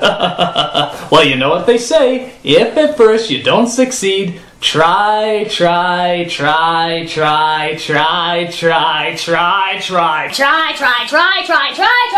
well, you know what they say. If at first you don't succeed, try, try, try, try, try, try, try, try. Try, try, try, try, try, try,